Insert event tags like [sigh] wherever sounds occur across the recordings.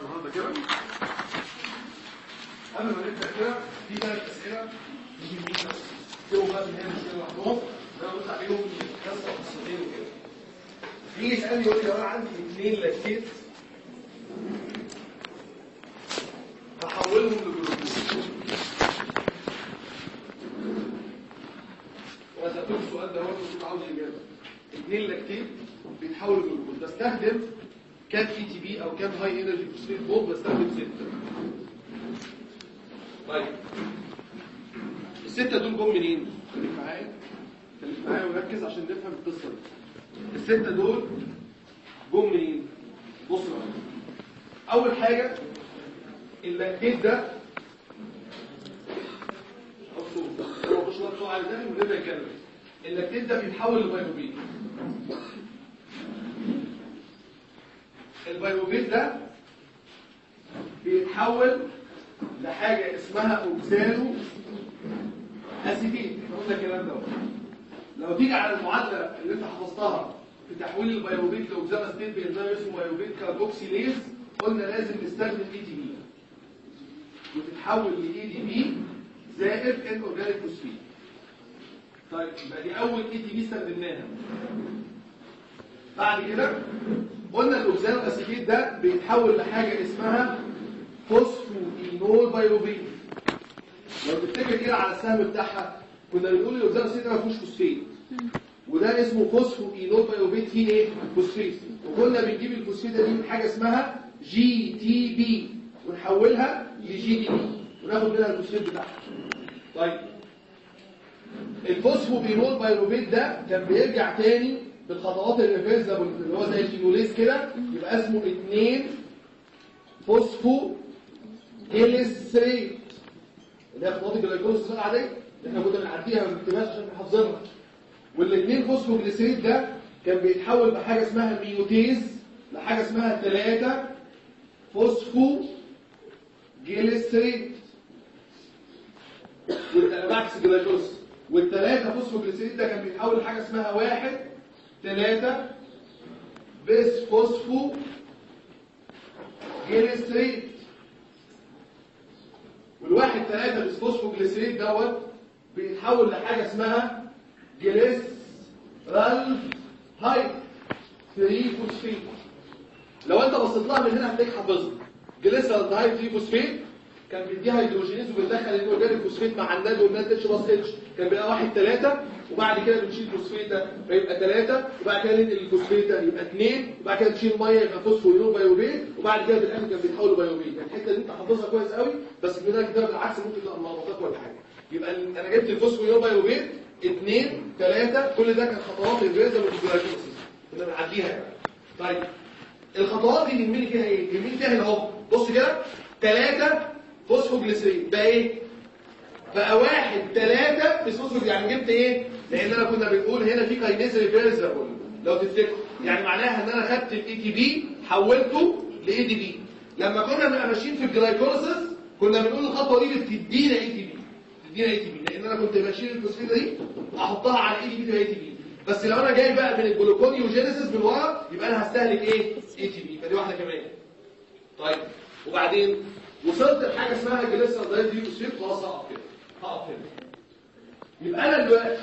النهارده كده قبل ما نبدأ كده في ثلاث أسئلة. يوم بقى من هنا كده لوحدهم. ده بقول عليهم قصة قصتين وكده. يجي يسألني يقول لي أنا عندي اثنين lactate هحولهم لجلوكوز وأنا سالته السؤال ده كنت عاوز إجابة. اثنين lactate بيتحولوا لجلوكوز بستخدم كام ATP أو كام high energy phosphate bond بستخدم ستة. طيب. الستة دول جم منين؟ خليك معايا. خليك معايا وركز عشان نفهم القصة. دي الستة دول جم منين؟ بص بقى. أول حاجة ال lactate ده هو مش شوية على ده ونبدأ نتكلم ال lactate ده بيتحول ل pyruvate ال pyruvate ده بيتحول لحاجة اسمها oxaloacetate إحنا قلنا الكلام ده لو تيجي على المعادلة اللي أنت حفظتها في تحويل ال pyruvate ل oxaloacetate ب enzyme اسمه pyruvate carboxylase قلنا لازم نستخدم ATP وتتحول ل ADP زائد inorganic phosphate طيب يبقى دي أول ATP استخدمناها. بعد كده قلنا ال oxaloacetate ده بيتحول لحاجة اسمها phosphoenolpyruvate لو تفتكر كده على السهم بتاعها كنا بنقول ال oxaloacetate ده ما فيهوش فوسفيت وده اسمه phosphoenolpyruvate فيه إيه فوسفيت وكنا بنجيب الفوسفيته دي من حاجة اسمها GTP. ونحولها ل GDP. وناخد منها الفوسفيت بتاعها. طيب. ال phosphoenolpyruvate ده كان بيرجع تاني بالخطوات ال reversible اللي هو زي ال enolase كده يبقى اسمه 2 phosphoglycerate اللي هي خطوات ال glycolysis العاديه اللي إحنا كنا بنعديها ما بنكتبهاش عشان نحفظها. والاثنين phosphoglycerate ده كان بيتحول بحاجة اسمها mutase لحاجة اسمها 3 phosphoglycerate والعكس ال glycolysis والثلاثه phosphoglycerate ده كان بيتحول لحاجة اسمها واحد ثلاثة bisphosphoglycerate والواحد ثلاثة bisphosphoglycerate دوت بيتحول لحاجة اسمها glyceraldehyde 3 فوسفيت لو انت بصيت لها من هنا هتلاقيك حافظها. glyceraldehyde 3 فوسفيت كان بي dehydrogenase وبيدخل ال inorganic phosphate مع ال NAD وال NADH. كان بيبقى واحد ثلاثة وبعد كده بنشيل فوسفيت ده فيبقى ثلاثة وبعد كده ننقل الفوسفيت ده يبقى اثنين وبعد كده نشيل مية يبقى phosphoenolpyruvate وبعد كده في الآخر كان بيتحول ل pyruvate يعني الحتة اللي انت حافظها كويس قوي بس ده كده بالعكس ممكن تبقى ملخبطك ولا حاجة. يبقى أنا جبت ال phosphoenolpyruvate اثنين ثلاثة كل ده كان خطوات الفيزا وال glycolysis كنا بنعديها يعني. طيب الخطوات دي يهمني فيها إيه؟ يهمني فيها اهو بص كده ثلاثة phosphoglycerate بقى إيه؟ بقى واحد ثلاثة bisphosphoglycerate يعني جبت إيه؟ لأن أنا كنا بنقول هنا في kinase reversible لو تفتكروا. يعني معناها إن أنا خدت ال ATP حولته ل ADP لما كنا بنبقى ماشيين في ال glycolysis كنا بنقول الخطوة دي بتدينا ATP بتدينا ATP لأن أنا كنت بشيل الفوسفيده دي أحطها على ال ADP ATP بس لو أنا جاي بقى من ال gluconeogenesis من ورا يبقى أنا هستهلك إيه؟ ATP فدي واحدة كمان. طيب. وبعدين؟ وصلت لحاجة اسمها glyceraldehyde خلاص هقف كده. هقف هنا يبقى أنا دلوقتي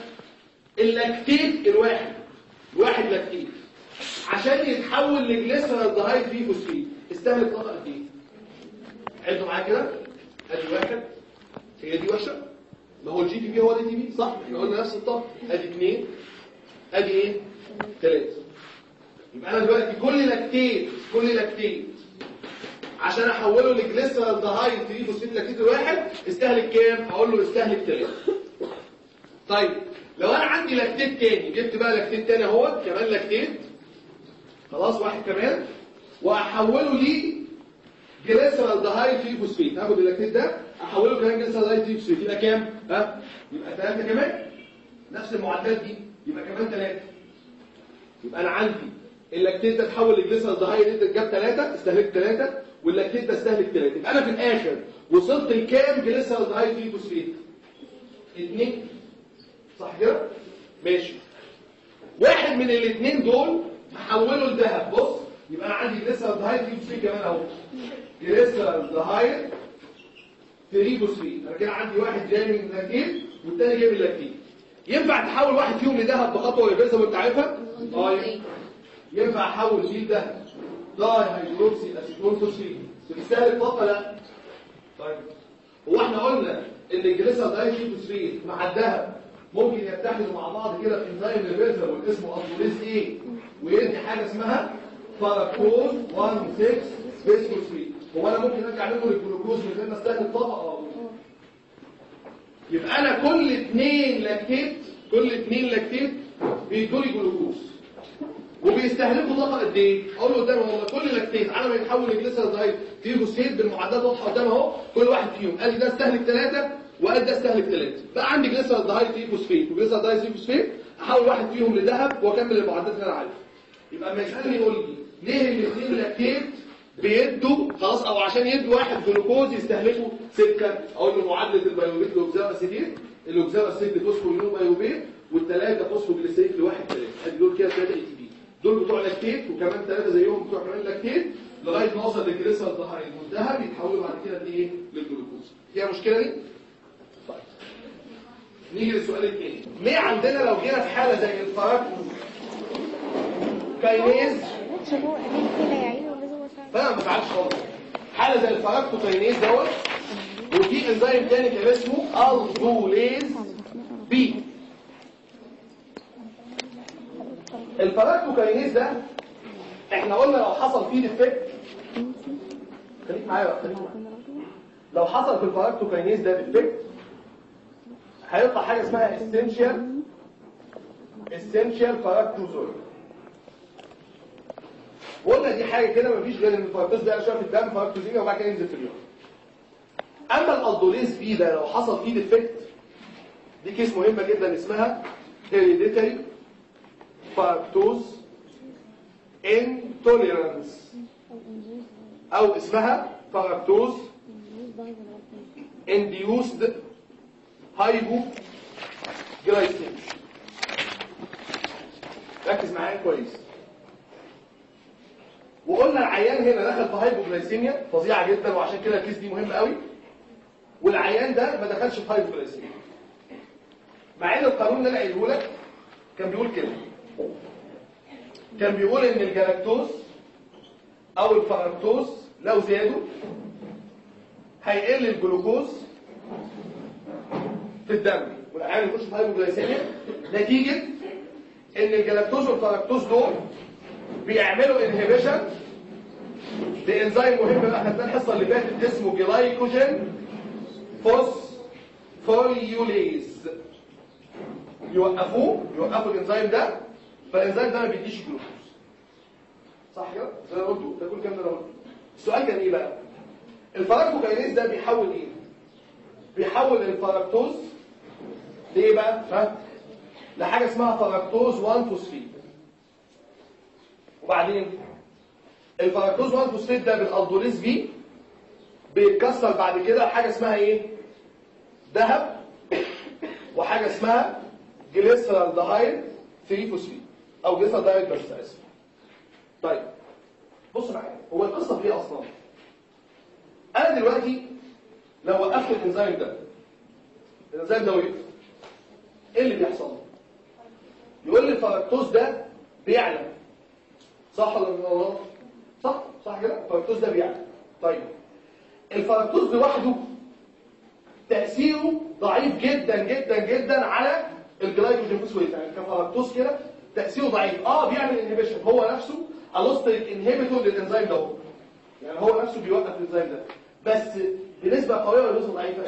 ال lactate الواحد واحد lactate عشان يتحول ل glyceraldehyde phosphate استهلك طاقه قد إيه عدوا معايا كده؟ أدي واحد. هي دي وحشة؟ ما هو ال GTP هو ATP؟ صح. إحنا قلنا نفس الطاقة. أدي اثنين أدي إيه؟ ثلاثة يبقى أنا دلوقتي كل lactate كل lactate عشان احوله ل glyceraldehyde 3 phosphate lactate الواحد استهلك كام أقول له استهلك 3 طيب لو أنا عندي lactate تاني جبت بقى lactate تاني اهو كمان lactate خلاص واحد كمان. واحوله ل glyceraldehyde 3 فوسفيت هاخد ال lactate ده احوله كمان glyceraldehyde 3 فوسفيت يبقى كام؟ ها؟ يبقى 3 كمان. نفس المعادلات دي. يبقى كمان 3 يبقى أنا عندي ال lactate ده اتحول ل glyceraldehyde انت جاب 3 استهلكت 3 وال lactate ده استهلك 3 يبقى أنا في الآخر وصلت لكام glyceraldehyde 3 فوسفيت 2 صح كده؟ ماشي. واحد من الاثنين دول هحوله ل DHAP. بص يبقى أنا عندي glyceraldehyde 3 phosphate كمان أهو. glyceraldehyde 3 phosphate أنا كده عندي واحد جاي من ال lactate والتاني جاي من ال lactate ينفع تحول واحد فيهم ل DHAP بخطوة reversible انت عارفها؟ آه ينفع أحول دي ل DHAP؟ dihydroxyacetone phosphate بتستهلك طاقه لا. طيب. هو إحنا قلنا إن ال glyceraldehyde 3 phosphate مع ال DHAP ممكن يتحدوا مع بعض كده في انزيم reversible اسمه aldolase إيه؟ ويدي حاجة اسمها فاركوز 1 6 bisphosphate هو أنا ممكن أرجع منه للجلوكوز من غير ما استهلك طاقه يبقى أنا كل اثنين lactate كل اثنين lactate بيدوا لي جلوكوز. وبيستهلكوا طاقة قد إيه؟ أقول له قدامه والله كل lactate على ما يتحول ل glyceraldehyde 3 phosphate بالمعادلات واضحة قدامه أهو كل واحد فيهم. قال ده استهلك ثلاثة وقال ده استهلك ثلاثة. بقى عندي glyceraldehyde 3 phosphate و glyceraldehyde 3 phosphate أحول واحد فيهم ل DHAP وأكمل المعادلات اللي أنا عارفها يبقى لما يسالني يقول لي ليه الاثنين lactate بيدوا؟ خلاص أو عشان يدوا واحد جلوكوز يستهلكوا ستة. أقول له معادلة ال pyruvate ال oxaloacetate ال oxaloacetate phosphoenolpyruvate والثلاثه phosphoglyceric لواحد ثلاثة أدي دول كده ثلاثة دول بتوع lactate وكمان ثلاثة زيهم بتوع كمان lactate لغاية ما اوصل لل glyceraldehyde وال DHAP يتحولوا بعد كده لإيه؟ للجلوكوز. فيها مشكلة دي؟ طيب. نيجي للسؤال الثاني ليه عندنا لو جينا في حالة زي ال fructokinase فأنا ما بفعلش خالص. حالة زي ال fructokinase دوت وفي إنزيم تاني كان اسمه aldolase B. ال fructokinase ده إحنا قلنا لو حصل فيه defect خليك معايا بقى خليك معايا. لو حصل في ال fructokinase ده defect هيطلع حاجة اسمها essential essential fructosuria وقلنا دي حاجة كده مفيش غير إن الفركتوز ده شوية في الدم fructosemia وبعد كده ينزل في اليوم. أما ال aldolase B ده لو حصل فيه defect دي case مهمة جدا اسمها hereditary fructose intolerance. أو اسمها fructose induced hypoglycemia ركز معايا كويس. وقلنا العيان هنا دخل في hypoglycemia فظيعة جدا وعشان كده ال case دي مهمة قوي. والعيان ده ما دخلش في hypoglycemia مع إن القانون اللي أنا قايله لك كان بيقول كده. كان بيقول إن الجلاكتوز أو الفركتوز لو زادوا هيقل الجلوكوز في الدم. والعيان يخش في hypoglycemia. نتيجة إن الجلاكتوز والفركتوز دول بيعملوا inhibition لإنزيم مهم بقى خدناه الحصة اللي فاتت اسمه glycogen phosphorylase يوقفوه يوقفوا الإنزيم ده. فالانزيم ده ما بيديش جلوكوز. صح كده؟ زي ما ده كل كام ده أنا السؤال كان إيه بقى؟ ال fructokinase ده بيحول إيه؟ بيحول الفركتوز لإيه بقى؟ ها؟ لحاجة اسمها فركتوز 1 فوسفيت وبعدين الفركتوز 1 فوسفيت ده بال aldolase B بيتكسر بعد كده حاجة اسمها إيه؟ DHAP وحاجة اسمها glyceraldehyde 3 فوسفيت أو glyceraldehyde بس اسف طيب بص معايا هو القصة في إيه أصلا؟ أنا دلوقتي لو وقفت الإنزيم ده الإنزيم ده وقف إيه اللي بيحصل؟ يقول لي الفركتوز ده بيعلى. صح ولا غلط؟ صح صح كده؟ الفركتوز ده بيعلى. طيب الفركتوز لوحده تأثيره ضعيف جدا جدا جدا على ال glycogen phosphorylase يعني كفركتوز كده تأثيره ضعيف. آه بيعمل inhibition هو نفسه allosteric inhibitor للإنزيم ده. يعني هو نفسه بيوقف الإنزيم ده. بس بنسبة قوية ولا نسبة ضعيفة؟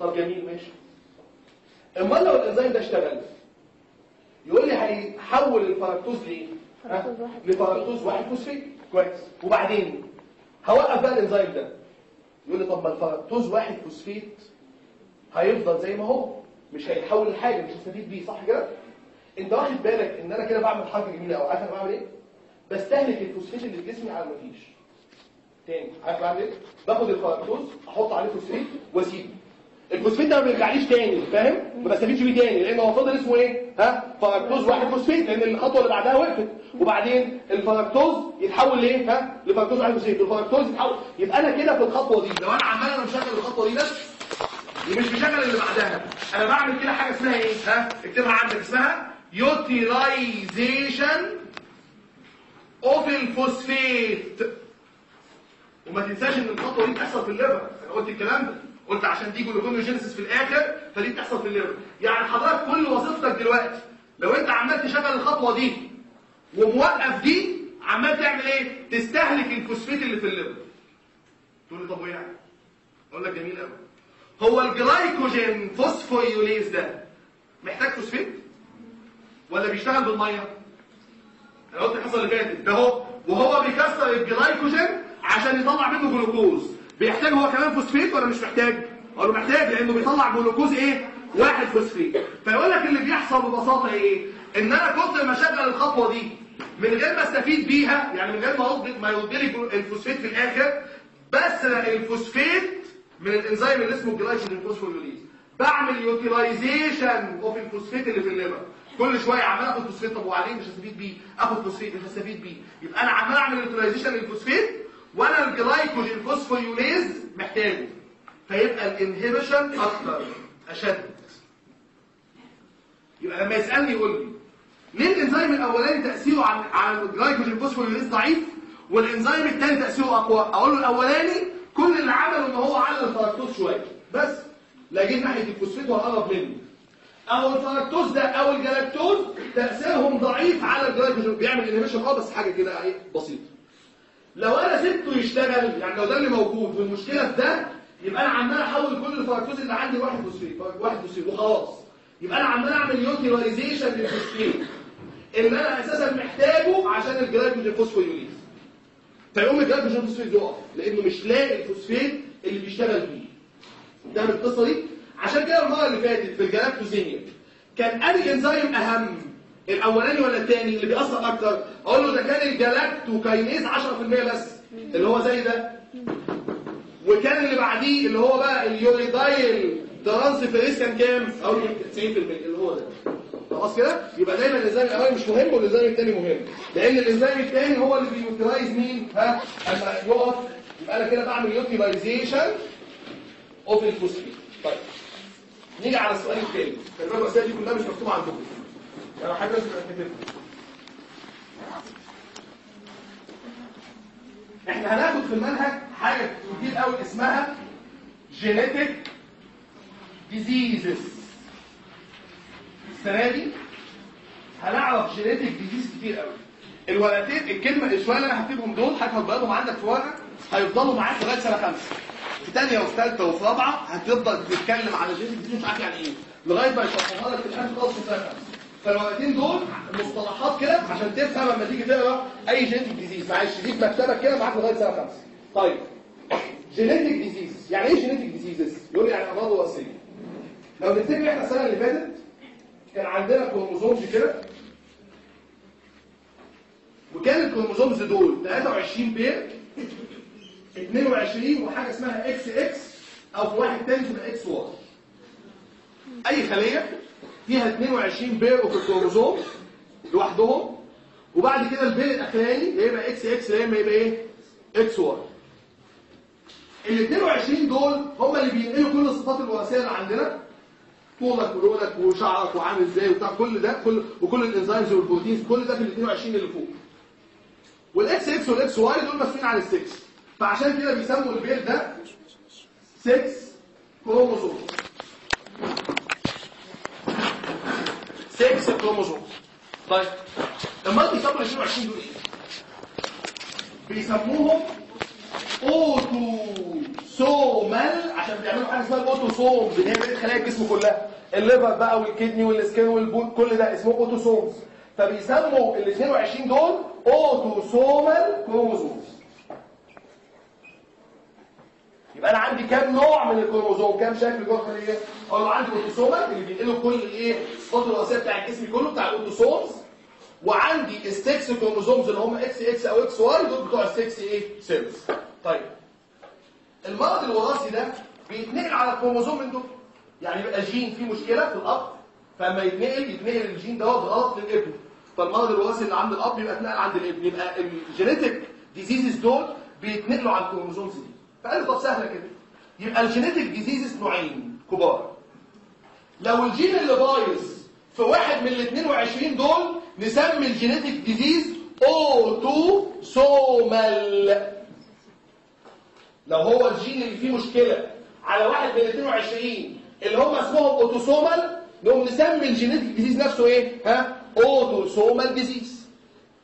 طب جميل ماشي. امال لو الإنزيم ده اشتغل؟ يقول لي هيحول الفركتوز لإيه؟ لفركتوز واحد فوسفيت كويس. وبعدين هوقف بقى الإنزيم ده. يقول لي طب ما الفركتوز واحد فوسفيت هيفضل زي ما هو. مش هيتحول لحاجة مش هستفيد بيه. صح كده؟ انت واخد بالك ان أنا كده بعمل حركة جميلة قوي عارف أنا بعمل إيه؟ بستهلك الفوسفيت اللي في جسمي على ما فيش. تاني عارف بعمل إيه؟ باخد الفركتوز أحط عليه فوسفيت وأسيبه. الفوسفيت ده ما بيرجعليش تاني فاهم؟ ما بستفيدش بيه تاني لأن هو فاضل اسمه إيه؟ ها؟ فركتوز واحد فوسفيت لأن الخطوة اللي بعدها وقفت. وبعدين الفركتوز يتحول لإيه؟ ها؟ لفركتوز واحد فوسفيت والفركتوز يتحول. يبقى أنا كده في الخطوة دي. لو أنا عمال أنا مشغل الخطوة دي بس ومش بشغل اللي بعدها أنا بعمل كده حاجة اسمها إيه؟ ها؟ اكتبها عندك اسمها utilization of ال phosphate وما تنساش إن الخطوة دي بتحصل في ال liver أنا قلت الكلام ده. قلت عشان دي gluconeogenesis في الآخر فدي بتحصل في ال liver يعني حضرتك كل وظيفتك دلوقتي لو أنت عمال تشغل الخطوة دي وموقف دي عمال تعمل إيه؟ تستهلك الفوسفيت اللي في ال liver تقول لي طب وايه يعني أقول لك جميل قوي هو ال glycogen phosphorylase ده محتاج فوسفيت؟ ولا بيشتغل بالمية. أنا قلت الحصه اللي فاتت ده هو وهو بيكسر الجلايكوجين عشان يطلع منه جلوكوز. بيحتاج هو كمان فوسفيت ولا مش محتاج؟ أقول له محتاج لأنه بيطلع جلوكوز إيه؟ واحد فوسفيت. فيقول لك اللي بيحصل ببساطة إيه؟ إن أنا كنت ما اشغل الخطوة دي من غير ما أستفيد بيها يعني من غير ما يرد ما يرد لي الفوسفيت في الآخر بسرق الفوسفيت من الإنزيم اللي اسمه ال glycogen phosphorylase بعمل utilization of ال phosphate اللي في ال liver. كل شوية عمال اخد فوسفيت طب وبعدين مش هستفيد بيه؟ اخد فوسفيت مش هستفيد بيه. يبقى أنا عمال أعمل utilization لل phosphate وأنا ال glycogen phosphorylase محتاجه. فيبقى ال inhibition أكتر أشد. يبقى لما يسألني يقول لي ليه الإنزيم الأولاني تأثيره على على ال glycogen phosphorylase ضعيف والإنزيم الثاني تأثيره أقوى؟ أقول له الأولاني كل اللي عمله إن هو على الفركتوز شوية. بس لا جه ناحيه الفوسفيت وقرب منه أو الفركتوز ده أو الجلاكتوز تأثيرهم ضعيف على الجلايكوجين بيعمل inhibition آه بس حاجة كده إيه بسيطة. لو أنا سبته يشتغل يعني لو ده اللي موجود والمشكلة في ده يبقى أنا عمال أحول كل الفركتوز اللي عندي لواحد فوسفيت واحد فوسفيت وخلاص. يبقى أنا عمال أعمل utilization لل phosphate اللي أنا أساسا محتاجه عشان ال glycogen phosphorylase فيقوم ال glycogen phosphate يقف لأنه مش لاقي الفوسفيت اللي بيشتغل بيه. ده القصة دي؟ عشان كده المرة اللي فاتت في ال galactosemia كان انهي انزيم أهم الأولاني ولا الثاني اللي بيأثر أكتر؟ أقول له ده كان ال galactokinase 10% بس اللي هو زي ده. وكان اللي بعديه اللي هو بقى ال uridyl transferase كان كام؟ أقول له 90% اللي هو ده. خلاص كده؟ يبقى دايما الانزيم الاولاني مش مهم والانزيم الثاني مهم. لأن الانزيم الثاني هو اللي بي utilize مين؟ ها؟ أما يقف يبقى أنا كده بعمل utilization of ال phosphate طيب. نيجي على السؤال الثاني الاسئله الأسئلة دي كلها مش مكتوبة عندكم. أنا حاجة اكتبها إحنا هناخد في المنهج حاجة كتير قوي اسمها genetic diseases السنة دي هنعرف genetic disease كتير قوي. الورقتين الكلمة الشويه اللي أنا هكتبهم دول هتفضلهم عندك في ورقه هيفضلوا معاك لغاية سنة خمسة. في ثانية وفي ثالثه وفي رابعة هتفضل تتكلم على genetic disease مش عارف يعني إيه. لغاية ما يشرحوها لك في الآخر خالص خمسه فالورقتين دول مصطلحات كده عشان تفهم لما تيجي تقرأ أي genetic disease معلش دي مكتبك كده معاك لغاية سنة خمسة. طيب. genetic disease يعني إيه genetic diseases يقول لي يعني أمراض وراثية. لو نفتكر إحنا السنة اللي فاتت كان عندنا chromosomes كده. وكان ال chromosomes دول 23 pair 22 وحاجة اسمها إكس إكس أو في واحد تاني تبقى XY أي خلية فيها 22 pair of ال chromosome لوحدهم وبعد كده ال pair الأخراني يا يبقى إكس إكس يا اما يبقى إيه؟ XY ال 22 دول هم اللي بينقلوا كل الصفات الوراثية اللي عندنا طولك ولونك وشعرك وعامل إزاي وبتاع كل ده كل وكل ال enzymes وال proteins كل ده في ال 22 اللي فوق. والإكس إكس والإكس واي دول مسؤولين عن السكس. فعشان كده بيسموا ال pair ده sex chromosome. sex chromosome. طيب. لما بيسموا ال 22 دول إيه بيسموهم autosomal عشان بيعملوا حاجة اسمها ال autosomes اللي هي خلايا الجسم كلها. ال liver بقى وال kidney وال skin وال bone كل ده اسمه autosomes. فبيسموا ال 22 دول autosomal chromosomes. يبقى أنا عندي كام نوع من الكروموزوم؟ كام شكل جوه الخليه أقول له عندي autosomal اللي بينقلوا كل الايه؟ الصفات الوراثيه بتاع الجسم كله بتاع ال autosomes. وعندي ال sex chromosomes اللي هم إكس إكس أو XY دول بتوع ال sex إيه؟ cells. طيب. المرض الوراثي ده بيتنقل على الكروموزوم من دول يعني يبقى جين فيه مشكلة في الأب فلما يتنقل يتنقل الجين دوت غلط للابن. فالمرض الوراثي اللي عند الأب يبقى اتنقل عند الابن. يبقى ال genetic diseases دول بيتنقلوا على ال chromosomes دي. فقال طب سهلة كده. يبقى ال genetic diseases نوعين كبار. لو الجين اللي بايظ في واحد من ال 22 دول نسمي ال genetic disease autosomal. لو هو الجين اللي فيه مشكلة على واحد من ال 22 اللي هم اسمهم autosomal نقوم نسمي ال genetic disease نفسه إيه؟ ها؟ autosomal disease.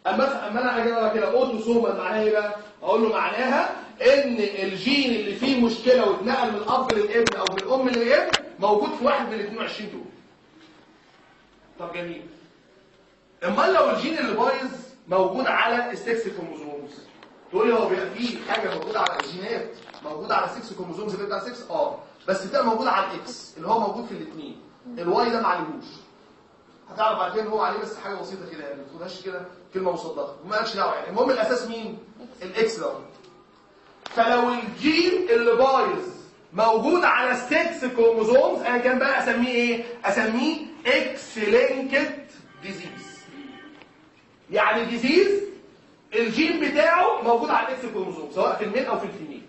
أما أما أنا أجي أقول كده autosomal معناها إيه بقى؟ أقول له معناها ان الجين اللي فيه مشكلة واتنقل من الأب للابن أو من الأم للابن موجود في واحد من ال 22 دول. طب جميل. أمال لو الجين اللي بايظ موجود على ال sex chromosomes؟ تقول لي هو بيبقى فيه حاجة موجودة على الجينات موجودة على ال sex chromosomes اللي بتاع sex آه. بس بتبقى موجوده على ال X اللي هو موجود في الاثنين. ال Y ده ما عليهوش. هتعرف بعد كده إن هو عليه بس حاجة بسيطة كده يعني ما تاخدهاش كده كلمة مصدقة. وما لوش دعوة يعني. المهم الأساس مين؟ ال X ده. فلو الجين اللي بايظ موجود على ال sex chromosomes أنا كان بقى أسميه إيه؟ أسميه X-linked disease. يعني disease الجين بتاعه موجود على ال X chromosome سواء في ال male أو في ال female.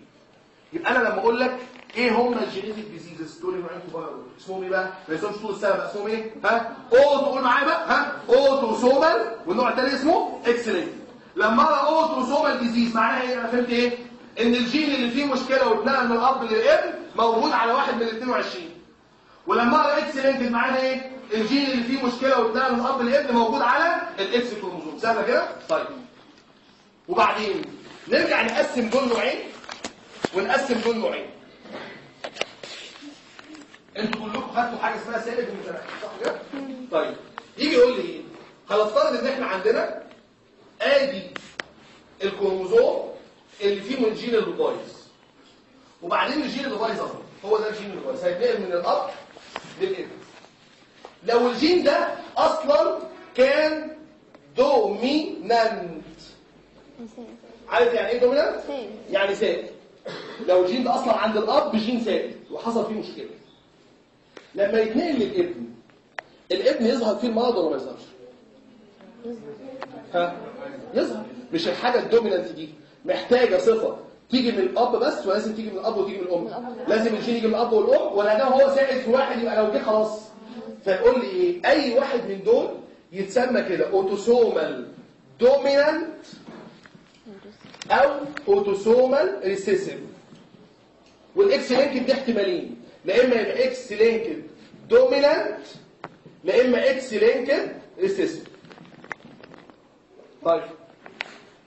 يبقى أنا لما أقول لك إيه هم ال genetic diseases؟ دول نوعين كبار دول اسمهم إيه بقى؟ ما يسموش طول السنة بقى اسمهم إيه؟ ها؟ auto قول معايا بقى ها؟ autosomal والنوع الثاني اسمه X-linked لما اقرا autosomal disease معناها إيه؟ أنا فهمت إيه؟ إن الجين اللي فيه مشكلة واتنقل من الاب للابن موجود على واحد من ال 22 ولما اقرا X-linked معناها إيه؟ الجين اللي فيه مشكلة واتنقل من الاب للابن موجود على ال X chromosome. سهله كده؟ طيب. وبعدين نرجع نقسم دول نوعين ونقسم دول نوعين. أنتوا كلكم خدتوا حاجة اسمها سائد ومتنحي صح كده؟ طيب. يجي يقول لي إيه؟ هنفترض إن إحنا عندنا آدي الكروموزوم اللي فيه من الجين اللي بايظ وبعدين الجين اللي بايظ أهو هو ده الجين اللي بايظ هيتنقل من الأب للإبن. لو الجين ده أصلا كان dominant. عارف يعني إيه dominant. يعني سائد لو الجين ده أصلا عند الأب جين سائد وحصل فيه مشكلة. لما يتنقل للإبن الإبن يظهر فيه المرض ولا ما يظهرش؟ ها؟ يظهر. مش الحاجة ال dominant دي. محتاجة صفة. تيجي من الأب بس ولازم تيجي من الأب وتيجي من الأم. لازم الجين يجي من الأب والأم ولا دام هو سائل في واحد يبقى لو جه خلاص. فيقول لي إيه؟ أي واحد من دول يتسمى كده autosomal dominant أو autosomal recessive وال X-linked دي احتمالين. لا إما يبقى X-linked dominant لا إما X-linked recessive طيب.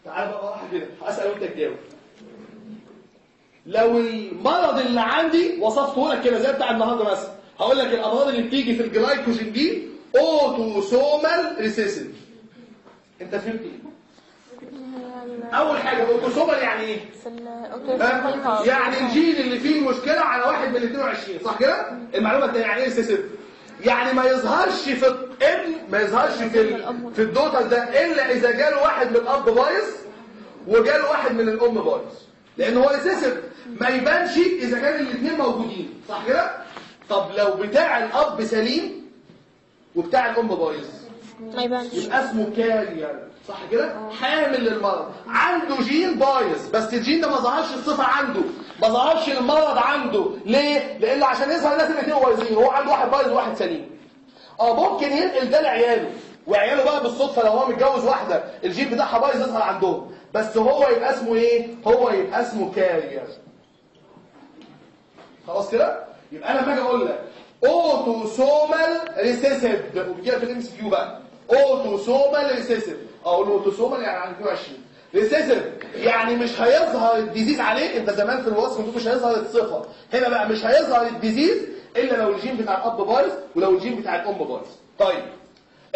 تعال بقى واحد كده. هسأل وأنت تجاوب. لو المرض اللي عندي وصفته لك كده زي بتاع النهارده مثلا هقول لك الأمراض اللي بتيجي في الجلايكوجين دي autosomal recessive أنت فهمت؟ إيه أول حاجة autosomal يعني إيه؟ يعني الجين اللي فيه المشكلة على واحد من ال 22 صح كده؟ المعلومة الثانية يعني إيه recessive يعني ما يظهرش في الابن ما يظهرش في في ال daughter ده إلا إذا جاله واحد من الأب بايظ وجاله واحد من الأم بايظ لأن هو recessive ما يبانش إذا كان الاثنين موجودين. صح كده؟ طب لو بتاع الأب سليم وبتاع الأم بايظ ما يبانش. يبقى اسمه carrier. صح كده؟ حامل للمرض. عنده جين بايظ. بس الجين ده ما ظهرش الصفة عنده. ما ظهرش المرض عنده. ليه؟ لأن عشان يظهر لازم الاثنين بايظين. هو عنده واحد بايظ وواحد سليم. آه ممكن ينقل ده لعياله. وعياله بقى بالصدفة لو هو متجوز واحدة الجين بتاعها بايظ يظهر عندهم. بس هو يبقى اسمه إيه؟ هو يبقى اسمه carrier. خلاص كده؟ يبقى أنا لما أجي أقول لك autosomal recessive وبيجي في ال MCQ بقى. autosomal recessive أقول autosomal يعني على 22 recessive يعني مش هيظهر ال disease عليه انت زمان في الوصف مش هيظهر الصفة. هنا بقى مش هيظهر ال disease إلا لو الجين بتاع الأب بايظ ولو الجين بتاع الأم بايظ. طيب.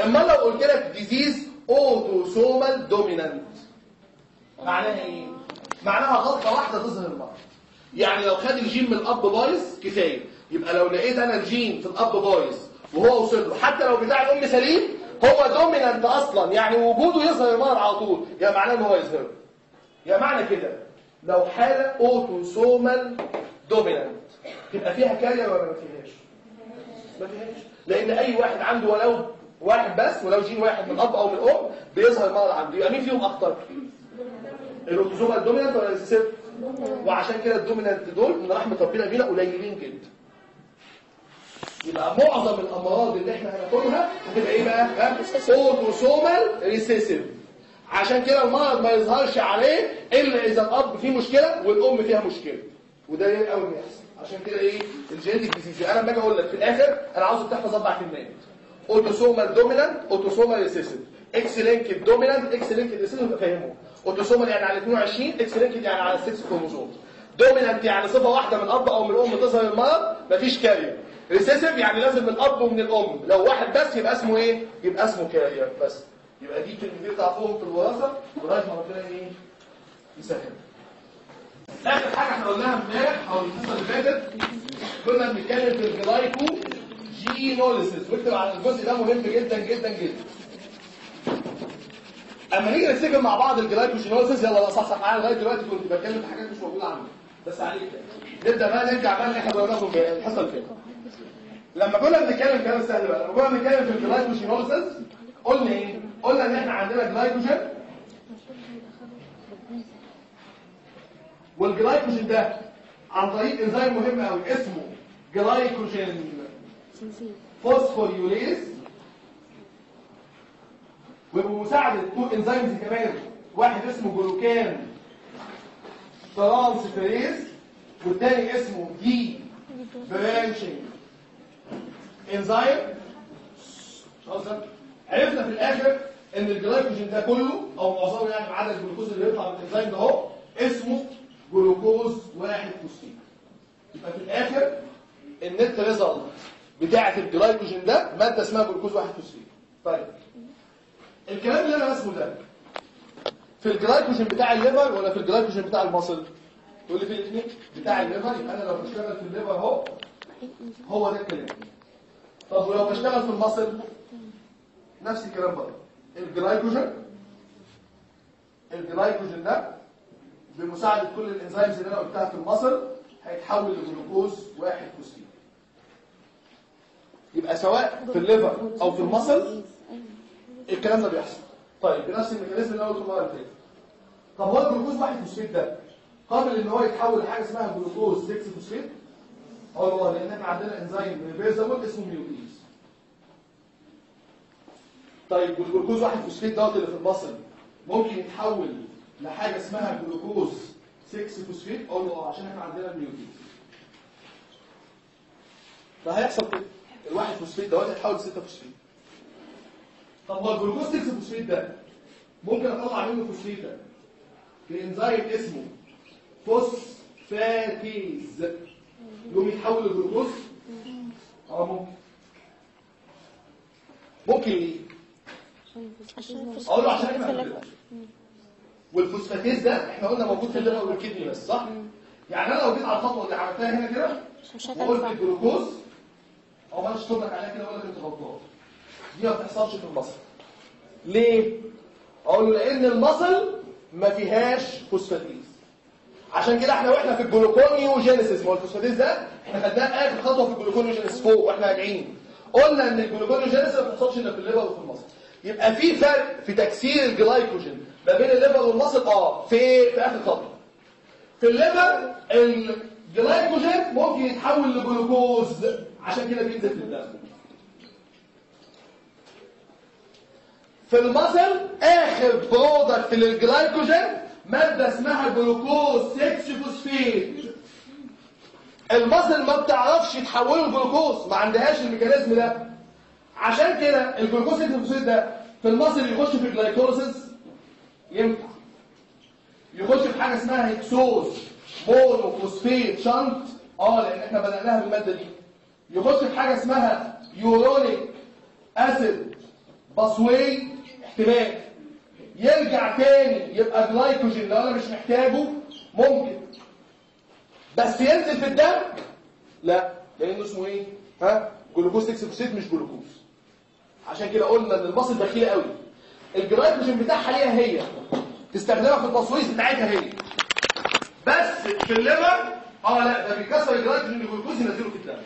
أما لو قلت لك disease autosomal dominant معناها إيه؟ معناها غلطة واحدة تظهر المرض يعني لو خد الجين من الأب بايظ كفاية. يبقى لو لقيت أنا الجين في الأب بايظ وهو وصل له حتى لو بتاع الأم سليم هو dominant أصلا. يعني وجوده يظهر المرض على طول. يا معناه إن هو يظهره يا معنى كده. لو حاله autosomal dominant تبقى فيها carrier ولا ما فيهاش؟ ما فيهاش. لأن أي واحد عنده ولو واحد بس ولو جين واحد من الأب أو من الأم بيظهر المرض عنده. يبقى مين فيهم أخطر؟ ال autosomal dominant ولا ال recessive وعشان كده ال dominant دول من رحمة ربنا بينا قليلين جدا. يبقى معظم الأمراض اللي إحنا هناخدها هتبقى إيه بقى؟ autosomal recessive. عشان كده المرض ما يظهرش عليه إلا إذا الأب فيه مشكلة والأم فيها مشكلة. وده إيه أول ما يحصل. عشان كده إيه؟ ال genetic disease أنا لما أجي أقول لك في الآخر أنا عاوزك تحفظ أربع كلمات. autosomal dominant autosomal recessive. X-linked dominant X-linked recessive تفهمهم autosomal يعني على 22 X-linked يعني على sex chromosome dominant يعني صفة واحدة من الأب أو من الأم تظهر المرض مفيش carrier recessive يعني لازم من الاب ومن الأم. لو واحد بس يبقى اسمه إيه؟ يبقى اسمه carrier بس. يبقى دي كلمتين تعرفوهم في الوراثة ما ربنا إيه؟ يسهل. آخر حاجة إحنا قلناها امبارح أو الحصه اللي فاتت كنا بنتكلم في ال glyco genolysis. واكتب على الجزء ده مهم جدا جدا جدا. أما نيجي نفتكر مع بعض ال glycogenolysis يلا بقى صح معايا لغاية دلوقتي كنت بتكلم في حاجات مش موجودة عندي. بس عليك. نبدأ بقى نرجع بقى اللي إحنا في الحصه اللي لما كنا بنتكلم كلام سهل بقى لما كنا بنتكلم في ال glycogenolysis قلنا إيه؟ قلنا إن إحنا عندنا جلايكوجين والجلايكوجين ده عن طريق انزيم مهم قوي اسمه glycogen phosphorylase وبمساعدة two enzymes كمان واحد اسمه glucan transferase والتاني اسمه debranching enzyme عرفنا في الآخر إن الجلايكوجين ده كله أو معظمه يعني ما الجلوكوز اللي بيطلع من الإنزيم ده أهو اسمه جلوكوز واحد فوسفيت يبقى في الآخر ال net result بتاعة الجلايكوجين ده مادة اسمها جلوكوز واحد فوسفيت طيب. الكلام اللي أنا رسمه ده في الجلايكوجين بتاع ال liver ولا في الجلايكوجين بتاع ال muscle تقول لي في الاثنين. بتاع ال liver يبقى أنا لو بشتغل في ال liver اهو هو ده الكلام. طب ولو بشتغل في ال muscle نفس الكلام برضه. ال glycogen ال glycogen ده بمساعدة كل ال enzymes اللي أنا قلتها في ال muscle هيتحول لجلوكوز واحد فوسفيت يبقى سواء في ال liver أو في ال muscle الكلام ده بيحصل. طيب بنفس ال mechanism اللي أنا قلته المرة اللي طب هو الجلوكوز واحد فوسفيت ده قابل إن هو يتحول لحاجة اسمها جلوكوز 6 فوسفيت آه والله لأن إحنا عندنا إنزيم reversible اسمه mutase طيب والجلوكوز واحد فوسفيت دوت اللي في ال muscle ممكن يتحول لحاجة اسمها جلوكوز 6 فوسفيت آه عشان إحنا عندنا ال mutase فهيحصل كده. الواحد فوسفيت دوت هيتحول ل 6 فوسفيت طب هو الجلوكوز 6 فوسفيت ده. ممكن أطلع منه فوسفيتا بانزيم اسمه. phosphatase. يقوم يتحول لجلوكوز. آه ممكن. ممكن ليه أقول له عشان إحنا. وال phosphatase ده إحنا قلنا موجود في ال liver وال kidney بس صح؟ يعني أنا لو جيت على الخطوة اللي عملتها هنا كده وقلت الجلوكوز أو ما أنا لك عليها كده أقول لك أنت غلطان. دي ما بتحصلش في ال muscle. ليه؟ أقول لأن ال muscle ما فيهاش phosphatase عشان كده إحنا وإحنا في ال gluconeogenesis ما هو ال phosphatase ده إحنا خدناه آخر خطوة في ال gluconeogenesis فوق وإحنا راجعين. قلنا إن ال gluconeogenesis ما بتحصلش إلا في ال liver وفي ال muscle. يبقى في فرق في تكسير الجلايكوجين ما بين ال liver وال muscle. آه في في آخر خطوة. في ال liver ال glycogen ممكن يتحول لجلوكوز. عشان كده بينزل في الدم في ال muscle آخر product لل glycogen مادة اسمها جلوكوز 6 phosphate ال muscle ما بتعرفش تحوله لجلوكوز ما عندهاش ال mechanism ده. عشان كده الجلوكوز 6 فوسفيت ده في ال muscle يخش في ال glycolysis ينفع. يخش في حاجة اسمها hexose monophosphate shunt. آه لأن إحنا بدأناها بالمادة دي. يخش في حاجة اسمها uronic acid pathway احتمال يرجع تاني يبقى جلايكوجين لو أنا مش محتاجه ممكن. بس ينزل في الدم؟ لا لأنه اسمه إيه؟ ها؟ جلوكوز 6 فوسفيت مش جلوكوز. عشان كده قلنا إن ال muscle بخيله قوي. الجلايكوجين بتاعها ليها هي. تستخدمها في ال pathways بتاعتها هي. بس في ال liver؟ آه لا ده بيكسر الجلايكوجين الجلوكوز ينزله في الدم.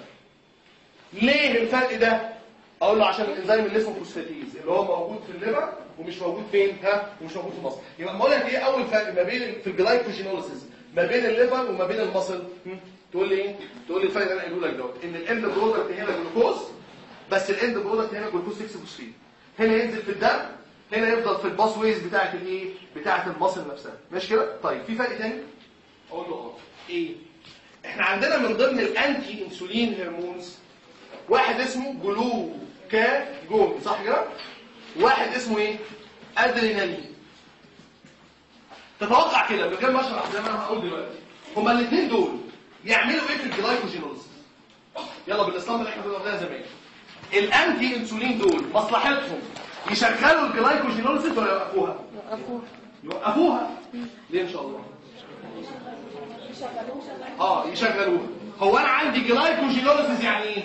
ليه الفرق ده؟ أقول له عشان الانزيم اللي اسمه phosphatase اللي هو موجود في ال liver ومش موجود فين ها؟ ومش موجود في ال muscle يبقى ما أقول لك إيه اول فرق ما بين في ال glycogenolysis ما بين ال liver وما بين ال muscle؟ تقول لي إيه؟ تقول لي الفرق اللي أنا قايله لك دوت إن ال end product هنا جلوكوز بس ال end product هنا جلوكوز 6 فوسفيد هنا ينزل في الدم هنا يفضل في ال pathways بتاعه الايه؟ بتاعه ال muscle نفسها. ماشي كده؟ طيب في فرق تاني؟ أقول له آه. إيه؟ إحنا عندنا من ضمن ال anti insulin hormones واحد اسمه جلوكاجون صح كده؟ واحد اسمه إيه؟ أدرينالين. تتوقع كده من غير ما اشرح زي ما أنا هقول دلوقتي. هما الاثنين دول يعملوا إيه في ال glycogenolysis؟ يلا بالاسطمبة اللي إحنا كنا بنقولها زمان. ال anti insulin دول مصلحتهم يشغلوا ال glycogenolysis ولا يوقفوها؟ وقفوها يوقفوها. ليه؟ إن شاء الله. آه يشغلوها. هو أنا عندي glycogenolysis يعني إيه؟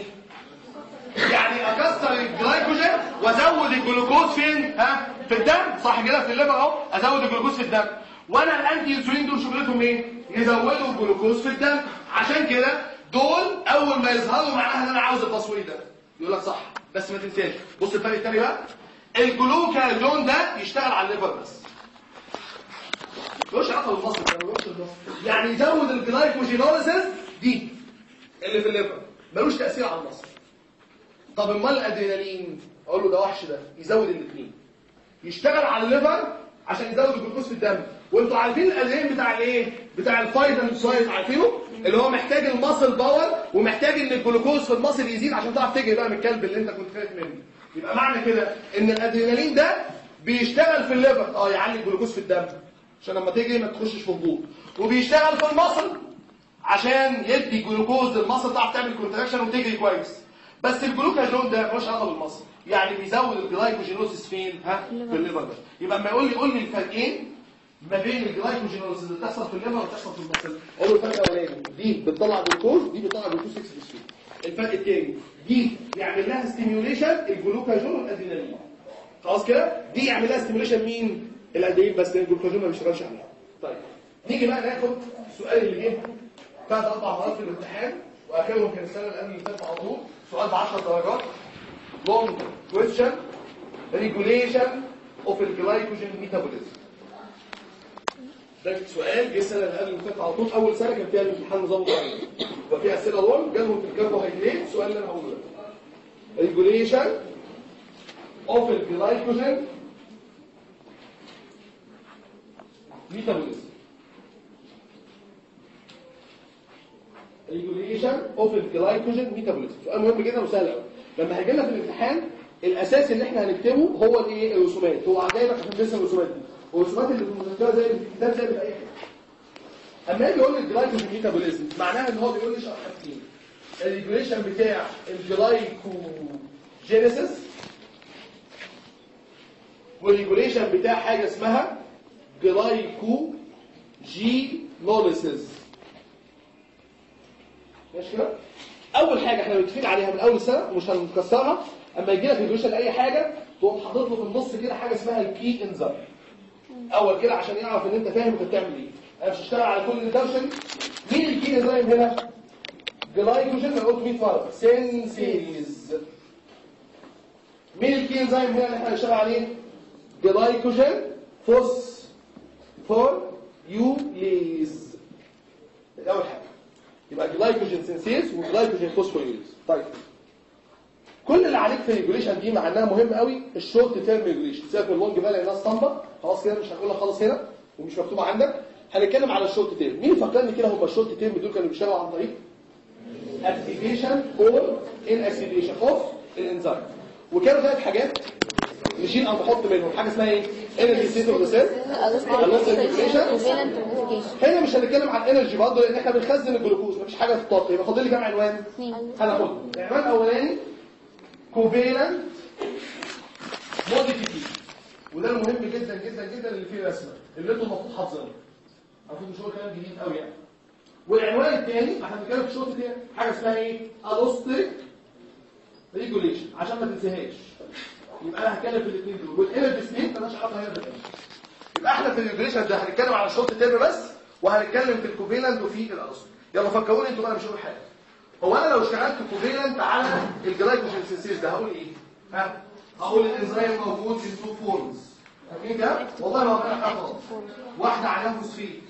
يعني أكسر الجلايكوجين وأزود الجلوكوز فين ها في الدم. صح كده في ال liver أهو. أزود الجلوكوز في الدم. وأنا ال anti insulin دول شغلتهم إيه؟ يزودوا الجلوكوز في الدم. عشان كده دول أول ما يظهروا معناها إن أنا عاوز التصوير ده. يقول لك صح بس ما تنساش. بص الفرق التاني بقى. الجلوكاجون ده يشتغل على ال liver بس. ملوش علاقة بال muscle يعني يزود ال glycogenolysis دي اللي في ال liver ملوش تأثير على ال muscle طب امال الأدرينالين؟ أقول له ده وحش ده يزود الاثنين يشتغل على ال liver عشان يزود الجلوكوز في الدم. وانتوا عارفين الأدرينالين بتاع الايه بتاع ال fight and عارفينه اللي هو محتاج ال muscle power ومحتاج إن الجلوكوز في ال muscle يزيد عشان تعرف تجري بقى من الكلب اللي انت كنت خايف منه. يبقى معنى كده إن الأدرينالين ده بيشتغل في ال liver. آه يعلي الجلوكوز في الدم. عشان لما تجري ما تخشش في هبوط وبيشتغل في ال muscle عشان يدي جلوكوز لل muscle تعرف تعمل contraction وتجري كويس. بس الجلوكاجون ده ملوش علاقة بال muscle يعني بيزود ال glycogenolysis فين؟ ها؟ في ال liver. بس. يبقى اما يقول لي قول لي الفرقين ما بين ال glycogenolysis اللي بتحصل في ال liver وبتحصل في ال muscle أقول له الفرق الاولاني دي بتطلع جلوكوز دي بتطلع جلوكوز 6 فوسفيت الفرق الثاني دي يعمل لها stimulation ال glucagon والأدرينالين. خلاص كده؟ دي يعمل لها stimulation مين؟ الأدرينالين بس الجلوكاجون ما بيشتغلش عليها. طيب نيجي بقى ناخد السؤال اللي جه ثلاث أربع مرات في الامتحان وآخرهم كان السنة اللي قبل اللي فاتت على طول. سؤال ب 10 درجات. Question regulation of the glycogen metabolism. ده سؤال جه السنة اللي قبل اللي على طول. أول سنة كان فيها الامتحان نظام معين. وفي أسئلة لون جالهم في الكربوهيدرات. السؤال اللي أنا هقوله ده. Regulation of the glycogen of the glycogen metabolism. سؤال مهم جدا وسهل قوي لما هيجي لنا في الامتحان الأساس اللي إحنا هنكتبه هو الايه الرسومات. هو جايبك عشان ترسم الرسومات دي. والرسومات اللي المذكره زي الكتاب زي أي حاجة. أما يجي يقول لي ال glycogen metabolism معناها إن هو بيقول لي شرح حاجتين. ال regulation بتاع ال glycogenesis وال regulation بتاع حاجة اسمها glycogenolysis ماشي كده؟ أول حاجة إحنا متفقين عليها من أول السنة ومش هنكسرها. أما يجي لك regulation أي حاجة تقوم حاطط له في النص كده حاجة اسمها ال key enzyme أول كده عشان يعرف إن أنت فاهم أنت بتعمل إيه. أنا مش هشتغل على كل الدوشة مين ال key enzyme هنا؟ جلايكوجين أنا قلت 100 مره synthase مين ال key enzyme هنا اللي إحنا هنشتغل عليه؟ glycogen phosphorylase دي أول حاجة. يبقى glycogen synthase و glycogen phosphorylase طيب. كل اللي عليك في ال regulation دي مع إنها مهمة قوي ال short term regulation سيبك من ال long بقى لانها اسطمبه خلاص كده مش هنقولها خالص هنا ومش مكتوبه عندك. هنتكلم على ال short term مين فكرني كده هم ال short term دول كانوا بيشتغلوا عن طريق؟ activation or inactivation of ال enzyme وكانوا ثلاث حاجات نشيل أو نحط منهم. حاجة اسمها إيه؟ the cell هنا مش هنتكلم عن energy برضه لأن إحنا بنخزن الجلوكوز مفيش حاجة في الطاقة. يبقى فاضل لي كام عنوان؟ هناخدهم. العنوان الأولاني covalent modification وده المهم جدا جدا جدا اللي فيه رسمة. اللي أنتم المفروض حافظينه المفروض مش هو كلام جديد قوي يعني. والعنوان الثاني إحنا بنتكلم في ال short term حاجة اسمها إيه؟ allosteric regulation عشان ما تنساهاش. يبقى أنا هتكلم في الاثنين دول. وال energy مالهاش علاقه هنا بال energy يبقى إحنا في ال regulation ده هنتكلم على ال short term بس وهنتكلم في ال covalent وفي ال allosteric يلا فكروني أنتوا بقى مش هقول حاجة. هو أنا لو اشتغلت covalent على ال glycogen synthase ده هقول إيه؟ ها؟ هقول الانزيم موجود في two forms. فاهمين كده؟ والله ما بقى حاجة واحدة عليها فوسفيت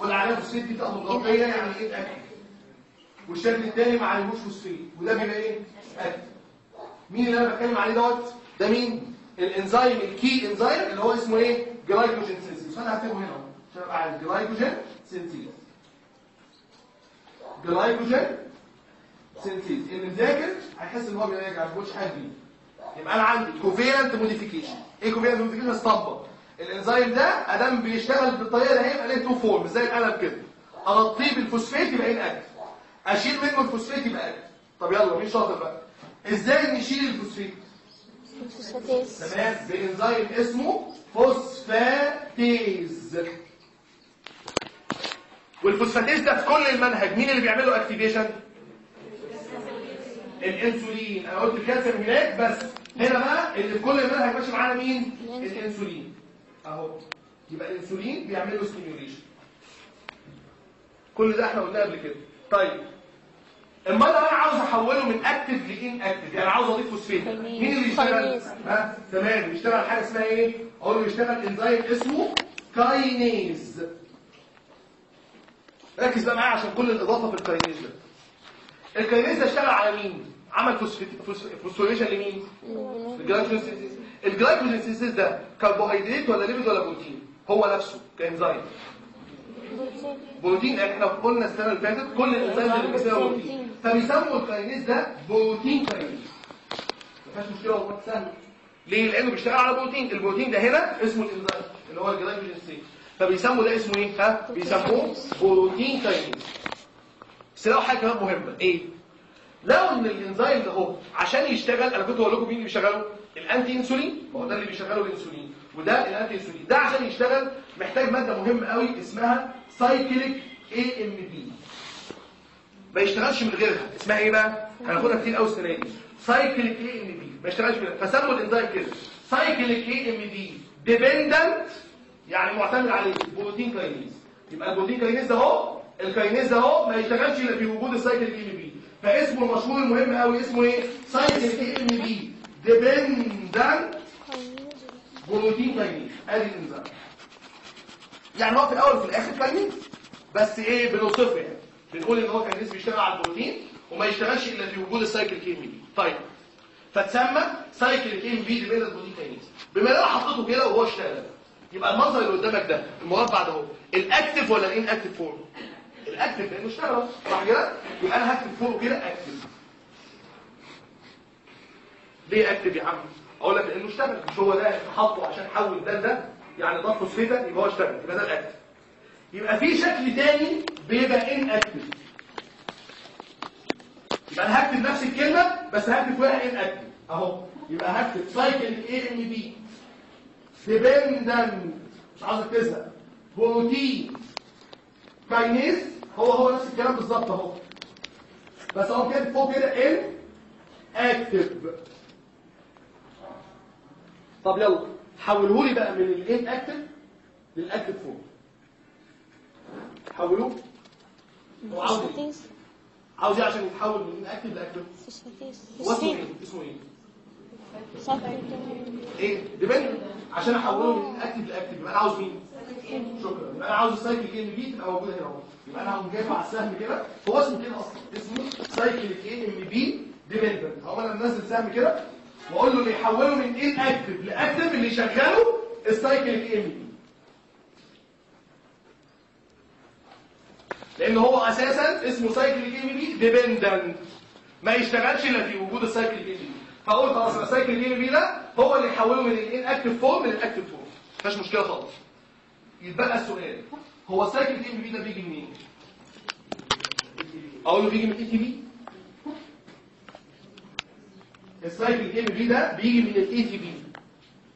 واللي عليها فوسفيت دي تبقى متغطيه يعني إيه؟ أكل. والشكل الثاني ما عليهوش فوسفيت وده بيبقى إيه؟ أكل. مين اللي أنا بتكلم عليه دوت؟ ده مين الانزيم ال key enzyme اللي هو اسمه إيه؟ glycogen synthase فانا هكتبه هنا عشان أبقى عارف. جلايكوجين synthase glycogen synthase اللي مذاكر هيحس إن هو بيراجع. ما بيقولش حاجة جديدة. يبقى أنا عندي covalent modification إيه covalent modification اسطمبه الإنزيم ده أدام بيشتغل بالطريقة اللي هيبقى ليه two form زي القلم كده. أغطيه بالفوسفات يبقى إيه اكل أشيل منه الفوسفات يبقى اكل طب يلا مين شاطر بقى. إزاي نشيل الفوسفات؟ تمام؟ بإنزيم اسمه phosphatase. وال phosphatase ده في كل المنهج مين اللي بيعمل له activation الإنسولين. أنا قلت الكالسيوم هناك بس هنا بقى اللي في كل المنهج ماشي معانا مين؟ الإنسولين. أهو. يبقى الإنسولين بيعمل له stimulation كل ده إحنا قلناه قبل كده. طيب. اما أنا عاوز احوله من active ل inactive يعني عاوز اضيف فوسفات مين اللي يشتغل. ها؟ تمام. يشتغل حاجة اسمها إيه؟ أقول له يشتغل انزيم اسمه kinase. ركز بقى معايا عشان كل الإضافة في ال kinase ده. ال kinase ده اشتغل على مين؟ عمل phosphorylation لمين؟ ال glycogen synthase ده كربوهيدرات ولا lipid ولا بروتين؟ هو نفسه كإنزيم. بروتين إحنا قلنا السنة اللي فاتت كل الانزيم اللي بيسموها بروتين. فبيسموا ال kinase ده protein kinase ما فيهاش مشكلة والله سهل. ليه؟ لأنه بيشتغل على بروتين. البروتين ده هنا اسمه الانزيم اللي هو ال glycogen synthase فبيسموا ده اسمه إيه؟ ها؟ بيسموه protein kinase بس لو حاجة كمان مهمة إيه؟ لو إن الإنزيم ده هو عشان يشتغل أنا كنت بقول لكم مين اللي بيشغله؟ ال anti-insulin. هو ده اللي بيشغله الإنسولين. وده ال anti-insulin ده عشان يشتغل محتاج مادة مهمة قوي اسمها cyclic AMP ما يشتغلش من غيرها. اسمها إيه بقى؟ هناخدها كتير قوي السنة دي. cyclic AMP ما يشتغلش غيرها. فسموا الإنزيم كده. cyclic AMP dependent يعني معتمد عليه. protein kinase يبقى ال protein kinase اهو. ال kinase اهو ما يشتغلش الا في وجود ال cyclic AMP فاسمه المشهور المهم قوي اسمه إيه؟ cyclic AMP dependent protein kinase ادي الانزيم يعني هو في الأول وفي الآخر kinase بس إيه بنوصفه يعني. بنقول إن هو kinase بيشتغل على البروتين وما يشتغلش إلا في وجود ال cyclic AMP. طيب. فتسمى cyclic AMP dependent protein kinase بما ان أنا حطيته كده وهو اشتغل. يبقى المنظر اللي قدامك ده المربع ده اهو ال active ولا ال inactive form ال active لأنه اشتغل صح كده؟ يبقى أنا هكتب فوق كده active. ليه active يا عم؟ أقول لك لأنه اشتغل مش هو ده حطه عشان حول ده لده يعني ضاف فوسفيتا يبقى هو اشتغل يبقى ده ال active يبقى في شكل تاني بيبقى inactive يبقى أنا هكتب نفس الكلمة بس هكتب فيها inactive أهو. يبقى هكتب cyclic AMP dependent مش عاوزك تزهق. protein kinase هو هو نفس الكلام بالظبط أهو. بس هو كاتب فوق كده inactive طب يلا حوله لي بقى من ال inactive لل active فوق حولوه. هو عاوز إيه؟ phosphatase عاوز إيه عشان يتحول من inactive ل active اسمه إيه؟ اسمه إيه؟ إيه؟ depend عشان أحوله من ال inactive ل active يبقى أنا عاوز مين؟ شكرا. يبقى أنا عاوز ال cyclic AMP تبقى موجوده هنا أهو. يبقى أنا هقوم جايبه على السهم كده. هو اسمه كده أصلا. اسمه cyclic AMP dependent هو أنا منزل سهم كده. واقول له اللي يحوله من inactive ل active اللي يشغله ال cyclic AMP لأن هو أساسا اسمه cyclic AMP dependent ما يشتغلش إلا في وجود ال cyclic AMP فأقول خلاص ال cyclic AMP ده هو اللي يحوله من ال inactive form لل active form مفيش مشكلة خالص. يتبقى السؤال هو ال cyclic AMP ده بيجي منين؟ أقول له بيجي من ال ATP ال cyclic AMP ده بيجي من ال ATP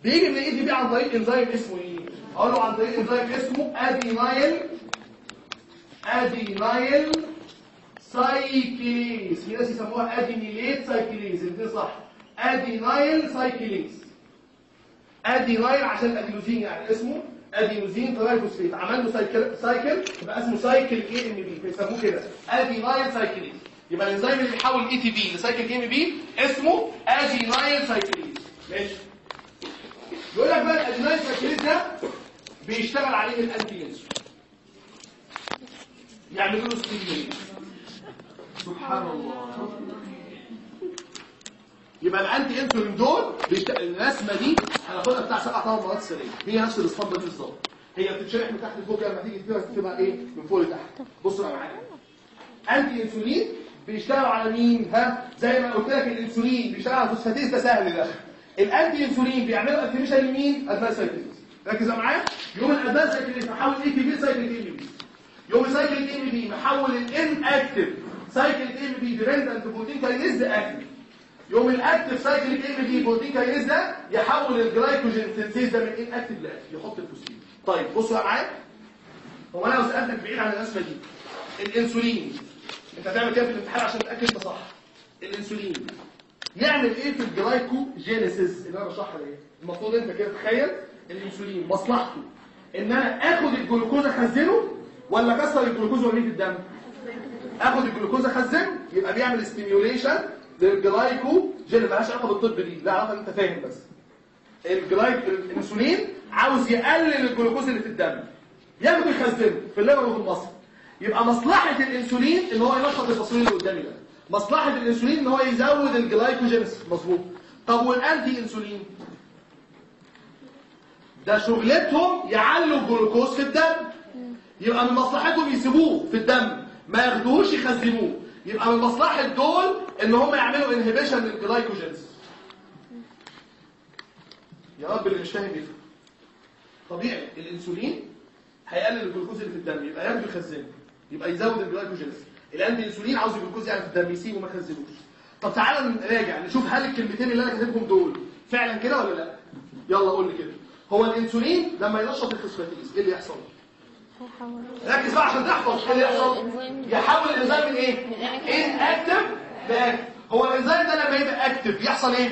بيجي من ال ATP عن طريق انزيم اسمه إيه أقول له عن طريق انزيم اسمه adenyl adenyl cyclase في ناس يسموها adenylate cyclase الاثنين صح adenyl cyclase adenyl عشان ادينوزين يعني اسمه. adenosine triphosphate عمل له cycle cycle يبقى اسمه cyclic AMP بيسموه كده. adenyl cyclase يبقى الانزيم اللي بيحول ATP ل cyclic AMP اسمه adenyl cyclase ماشي. يقول لك بقى ال adenyl cyclase ده بيشتغل عليه ال anti انسولين يعملوا له سبحان الله. يبقى ال anti انسولين دول بيشت... الرسمة دي هناخدها بتاع سبع ثمان مرات سريه هي نفس الاسطمبة دي بالظبط. هي بتتشرح من تحت لفوق لما تيجي تكتبها تكتبها إيه؟ من فوق لتحت. بصوا بقى معايا. anti انسولين بيشتغل على مين؟ ها؟ زي ما قلت لك الانسولين بيشتغل على ال phosphatase ده سهل ده. ال anti انسولين بيعملوا activation لمين؟ adenyl cyclase ركز معايا؟ يقوم ال adenyl cyclase محول ATP cyclic AMP يوم سايكل اي بي محول ال inactive cyclic AMP dependent protein kinase active يقوم ال active cyclic AMP protein kinase ده يحول ال glycogen synthase ده من inactive ل active يحط الفوسفين طيب بصوا معايا هو أنا لو سألتك بعيد عن الرسمه دي الانسولين انت هتعمل كده في الامتحان عشان تتاكد انت صح. الإنسولين. يعمل إيه في ال glycogenesis اللي أنا بشرحها دي. المفروض أنت كده تخيل الإنسولين. مصلحته. إن أنا آخد الجلوكوز أخزنه ولا أكسر الجلوكوز وأرميه في الدم؟ آخد الجلوكوز أخزنه يبقى بيعمل stimulation لل glycogenesis. مالهاش علاقة بالطب دي لا علاقة إن أنت فاهم بس. الجلايك الإنسولين عاوز يقلل الجلوكوز اللي في الدم. ياخده يخزنه في ال liver وفي ال muscle. يبقى مصلحة الإنسولين إن هو ينشط الفصيل اللي قدامي ده. مصلحة الإنسولين إن هو يزود ال glycogenesis مظبوط. طب وال anti إنسولين؟ ده شغلتهم يعلوا الجلوكوز في الدم. يبقى من مصلحتهم يسيبوه في الدم. ما ياخدوهوش يخزنوه. يبقى من مصلحة دول إن هم يعملوا inhibition لل glycogenesis يا رب اللي مش فاهم يفهم. طبيعي. الإنسولين هيقلل الجلوكوز اللي في الدم. يبقى ياخده يخزنه يبقى يزود ال glycogenesis ال anti انسولين عاوز الجلوكوز يعني في الدم يسيبه ما يخزنوش. طب تعالى نراجع نشوف هل الكلمتين اللي أنا كاتبهم دول فعلا كده ولا لا؟ يلا قول لي كده. هو الانسولين لما ينشط ال phosphatase إيه اللي يحصل؟ ركز بقى عشان تحفظ إيه اللي يحصل. يحول الانزيم من إيه. inactive ل active هو الانزيم ده لما يبقى active يحصل إيه؟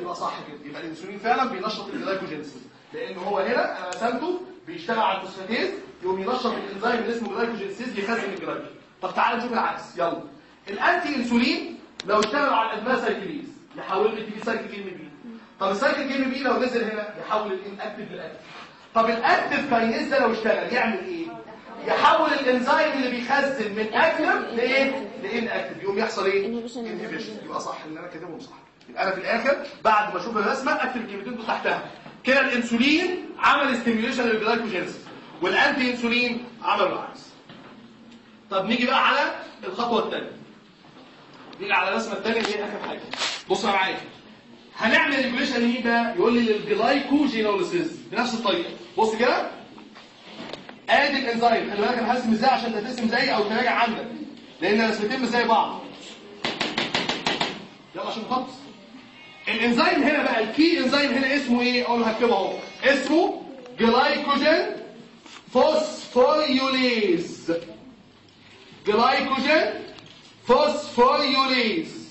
يبقى صح كده. يبقى الانسولين فعلا بينشط ال glycogenesis لأن هو هنا أنا رسمته بيشتغل على ال phosphatase يقوم ينشط الإنزيم اللي اسمه glycogen synthase يخزن الجلايكوجين طب تعالى نشوف العكس. يلا. ال anti انسولين لو اشتغل على ال adenyl cyclase يحول ATP cyclic AMP. طب ال cyclic AMP لو نزل هنا يحول ال inactive لل active طب ال active kinase ده لو اشتغل يعمل إيه؟ يحول الإنزيم اللي بيخزن من active لايه ل inactive يقوم يحصل إيه؟ Inhibition. يبقى صح اللي أنا كاتبهم صح. يبقى أنا في الآخر بعد ما أشوف الرسمة أكتب الكلمتين دول تحتها. كده الانسولين عمل stimulation لل glycogenesis وال anti انسولين عمل العكس. طب نيجي بقى على الخطوة الثانية نيجي على الرسمة الثانية هي آخر حاجة. بص معايا. هنعمل regulation لمين بقى؟ يقول لي لل glycogenolysis بنفس الطريقة. بص كده. ادي الانزيم خلي بالك أنا هرسم إزاي عشان ترسم زيي أو تراجع عندك. لأن الرسمتين مش زي بعض. يلا عشان نخلص. الإنزيم هنا بقى ال key إنزيم هنا اسمه إيه؟ أقول هكتبه أهو. اسمه glycogen phosphorylase. glycogen phosphorylase.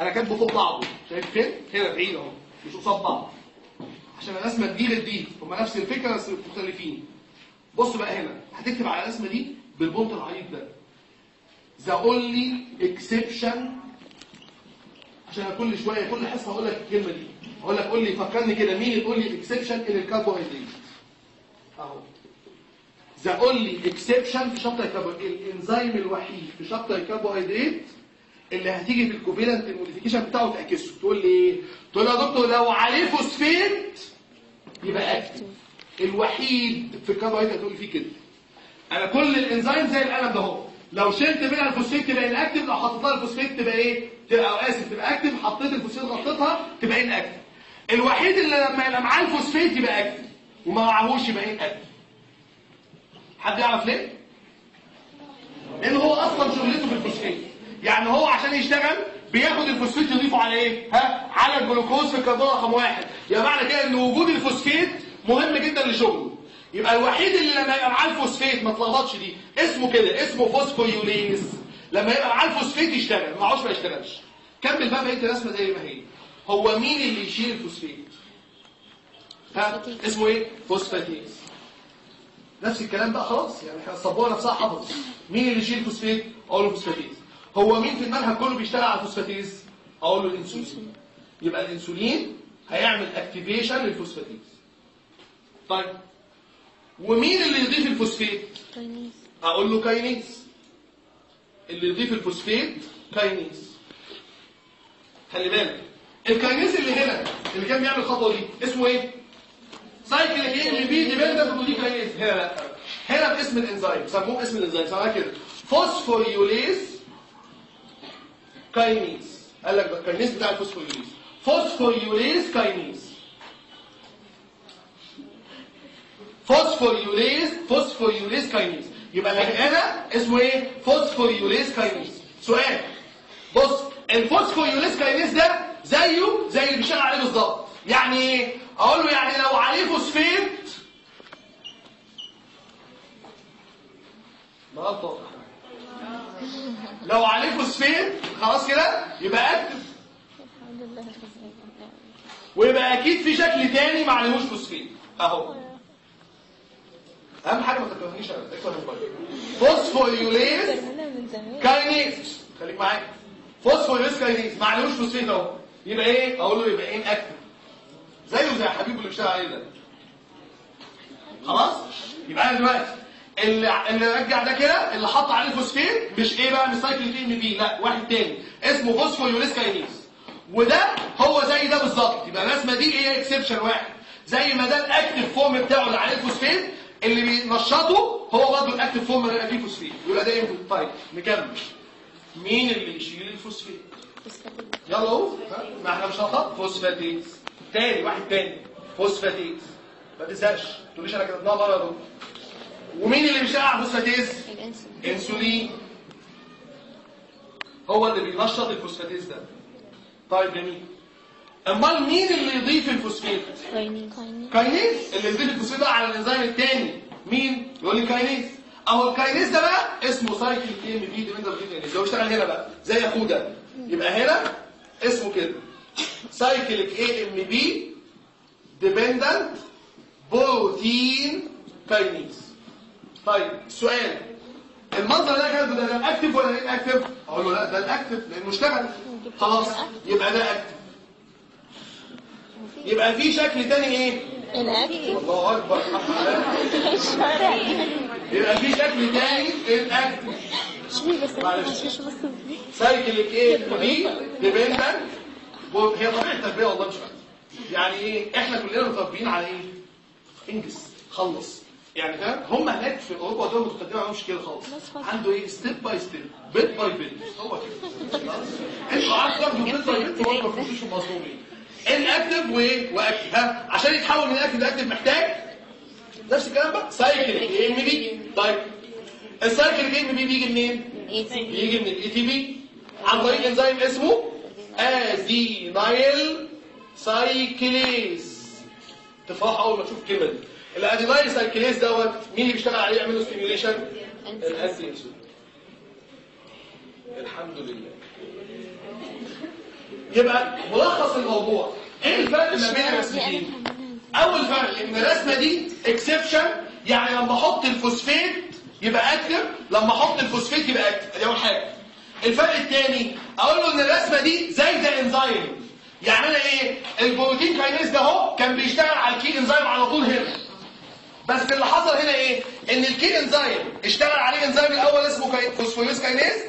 أنا كاتبه فوق بعضه. شايف فين؟ هنا بعيد أهو. مش قصاد بعض. عشان الرسمه دي غير دي. هما نفس الفكرة بس مختلفين. بص بقى هنا. هتكتب على الرسمه دي بالبنط العريض ده. The only exception عشان كل شوية كل حصة هقول لك الكلمة دي. هقول لك قول لي فكرني كده مين ال only exception in الكربوهيدرات أهو. the only exception في chapter الكربوهيدرات الانزيم الوحيد في chapter الكربوهيدرات اللي هتيجي في ال covalent modification بتاعه تعكسه. تقول لي إيه؟ تقول يا دكتور لو عليه فوسفيت يبقى active الوحيد في الكربوهيدرات تقول لي فيه كده. أنا كل الانزيم زي القلم ده أهو. لو شلت منها الفوسفيت تبقى inactive لو حطيت لها الفوسفيت تبقى إيه؟ أو آسف تبقى active حطيت الفوسفيت غطيتها تبقى inactive الوحيد اللي لما يبقى معاه الفوسفيت يبقى active وما معهوش يبقى inactive حد يعرف ليه؟ لأن هو أصلا شغلته في الفوسفيت يعني هو عشان يشتغل بياخد الفوسفيت يضيفه على إيه؟ ها؟ على الجلوكوز في الكربون رقم واحد. يبقى معنى كده إن وجود الفوسفيت مهم جدا لشغله. يبقى الوحيد اللي لما يبقى معاه الفوسفيت ما تلخبطش دي. اسمه كده اسمه phosphorylase. لما يبقى معاه الفوسفيت يشتغل معهوش ما يشتغلش. كمل بقى بقية الرسمة زي ما هي. هو مين اللي يشيل الفوسفيت ها. اسمه إيه؟ phosphatase نفس الكلام بقى خلاص يعني إحنا الصبوره نفسها حفظت. مين اللي يشيل فوسفات أقول له phosphatase هو مين في المنهج كله بيشتغل على ال phosphatase أقول له الإنسولين. يبقى الإنسولين هيعمل activation لل phosphatase طيب. ومين اللي يضيف الفوسفات كويس أقول له kinase اللي يضيف الفوسفات kinase. خلي بالك. ال kinase اللي هنا اللي كان بيعمل الخطوة دي اسمه إيه؟ cyclic AMP dependent protein kinase. هنا لا. هنا باسم الإنزيم. سموه اسم الإنزيم. سموها كده. phosphorylase kinase. قال لك ال kinase بتاع ال phosphorylase. phosphorylase kinase. phosphorylase phosphorylase kinase. يبقى اللي هنا اسمه إيه؟ phosphorylase kinase سؤال. بص ال phosphorylase kinase ده زيه زي اللي بيشتغل عليه بالظبط. يعني إيه؟ أقول له يعني لو عليه فوسفيت. لو عليه فوسفيت خلاص كده يبقى active. ويبقى أكيد في شكل تاني ما عليهوش فوسفيت أهو. أهم حاجة ما كلنا من زمان kinase خليك معايا. phosphorylase kinase ما عليهوش فوسفيت أهو. يبقى إيه؟ أقول له يبقى إيه؟ inactive زيه زي حبيبه اللي بيشتغل عليه ده. خلاص؟ يبقى أنا دلوقتي اللي اللي رجع ده كده اللي حط عليه فوسفيت مش إيه بقى؟ مش cyclic AMP لا واحد تاني. اسمه phosphorylase kinase وده هو زي ده بالظبط. يبقى الرسمة دي إيه؟ exception واحد. زي ما ده ال active form بتاعه اللي عليه الفوسفيت اللي بينشطه هو برضه ال active form اللي فيه فوسفيت يبقى ده important طيب نكمل. مين اللي يشيل الفوسفيت يلا اهو؟ ما إحنا مش هنغلط phosphatase. تاني واحد تاني. phosphatase. ما تزهقش ما تقوليش أنا كتبناها مره يا دكتور ومين اللي بيشتغل على ال phosphatase الإنسولين. انسولين هو اللي بينشط ال phosphatase ده. طيب جميل. امال مين اللي يضيف الفوسفات كويس kinase اللي يضيف الفوسفات ده على الانزيم الثاني مين؟ يقول لي kinase اهو ال kinase ده بقى اسمه cyclic AMP dependent kinase هو اشتغل هنا بقى زي اخوه ده يبقى هنا اسمه كده. سايكليك اي ام بي ديبندنت بروتين كاينيز طيب سؤال. المنظر ده كده ده ده اكتف ولا إيه اكتف أقول له لا ده الاكتف لأنه اشتغل. خلاص يبقى ده اكتف يبقى في شكل تاني إيه؟ الاكل الله أكبر. يبقى في شكل تاني الاكتف معلش. سايكليك إيه؟ دي ديبندنت هي طبيعة التربية والله مش أكتر. يعني إيه؟ إحنا كلنا متربيين على إيه؟ انجز. خلص. يعني فاهم؟ هم هناك في أوروبا ودول متقدمه ما عندهمش كده خالص. عنده إيه؟ ستيب باي ستيب بيت باي بيت هو كده؟ [laughs] أنتوا عارفين بيت باي بيت وانتوا ما كنتوش مظلومين وايه واكتف ها؟ عشان يتحول من اكتف لاكتف محتاج؟ نفس الكلام بقى؟ سايكل. إيه ام بي طيب. ال cyclic AMP بيجي منين؟ يجي من ال ATP عن طريق إنزيم اسمه adenyl cyclase. تفرح أول ما تشوف الكلمة دي ال adenyl cyclase دوت مين اللي بيشتغل عليه؟ يعمل له stimulation الحمد لله. يبقى ملخص الموضوع. إيه الفرق ما بين الرسمتين أول فرق إن الرسمة دي exception يعني لما أحط الفوسفيت يبقى active لما أحط الفوسفيت يبقى active دي أول حاجة. الفرق الثاني أقول له إن الرسمة دي زي ده انزيم يعني أنا إيه ال protein kinase ده أهو كان بيشتغل على ال key enzyme على طول هنا. بس اللي حصل هنا إيه؟ إن ال key enzyme اشتغل عليه انزيم الأول اسمه ki... phosphorylase kinase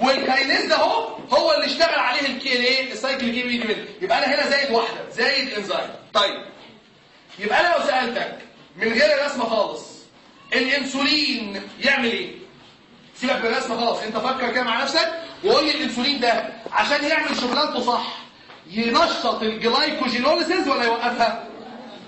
وال kinase ده هو هو اللي اشتغل عليه الايه ال cyclic AMP ده يبقى أنا هنا زائد واحدة زائد انزيم طيب. يبقى أنا لو سألتك من غير الرسمة خالص الإنسولين يعمل إيه؟ سيبك من الرسمة خالص أنت فكر كده مع نفسك وقول لي الإنسولين ده عشان يعمل شغلانته صح ينشط ال glycogenolysis ولا يوقفها؟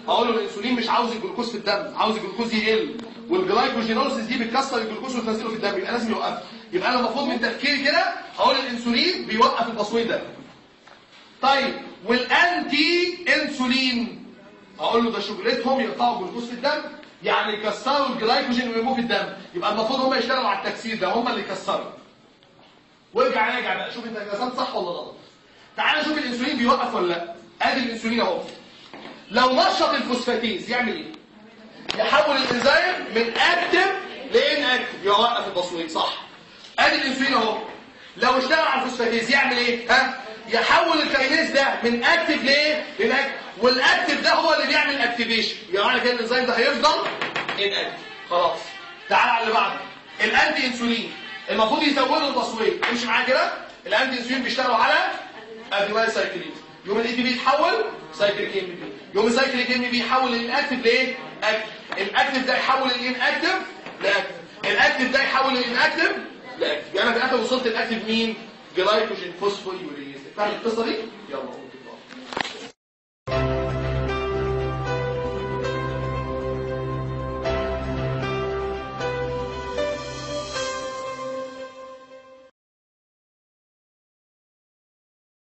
أقول له الإنسولين مش عاوز الجلوكوز في الدم عاوز الجلوكوز يقل وال glycogenolysis دي بتكسر الجلوكوز وتنزله في الدم يبقى لازم يوقفها. يبقى أنا المفروض من تفكيري كده أقول الإنسولين بيوقف التصوير ده. طيب وال anti-insulin أقول له ده شغلتهم يقطعوا الجلوكوز في الدم يعني يكسروا الجلايكوجين ويرموه في الدم. يبقى المفروض هم يشتغلوا على التكسير ده هم اللي يكسروا. وارجع راجع بقى شوف انت الرسمت صح ولا غلط. تعال شوف الإنسولين بيوقف ولا لأ. أدي الإنسولين أهو. لو نشط ال phosphatase يعمل إيه؟ يحول الإنزيم من active ل inactive يوقف التكسير صح. ادي الانسولين اهو لو اشتغل على ال phosphatase يعمل إيه؟ ها؟ يحول ال kinase ده من active لايه ل inactive وال active ده هو اللي بيعمل activation يعني كده الإنزيم ده هيفضل inactive خلاص. تعال على اللي بعده. ال anti-insulin. المفروض يزودوا التكسير امشي معايا كده. ال anti-insulin بيشتغلوا على adenylyl cyclase. يوم ال ATP يتحول cyclic AMP يوم ال cyclic AMP يحول ال inactive لايه active الاكتف ده يحول الانكتيف لاكتف الاكتف ده يحول الانكتيف لاكتف يعني أنا وصلت ال active مين glycogen phosphorylase فاهم القصة دي؟ يلا.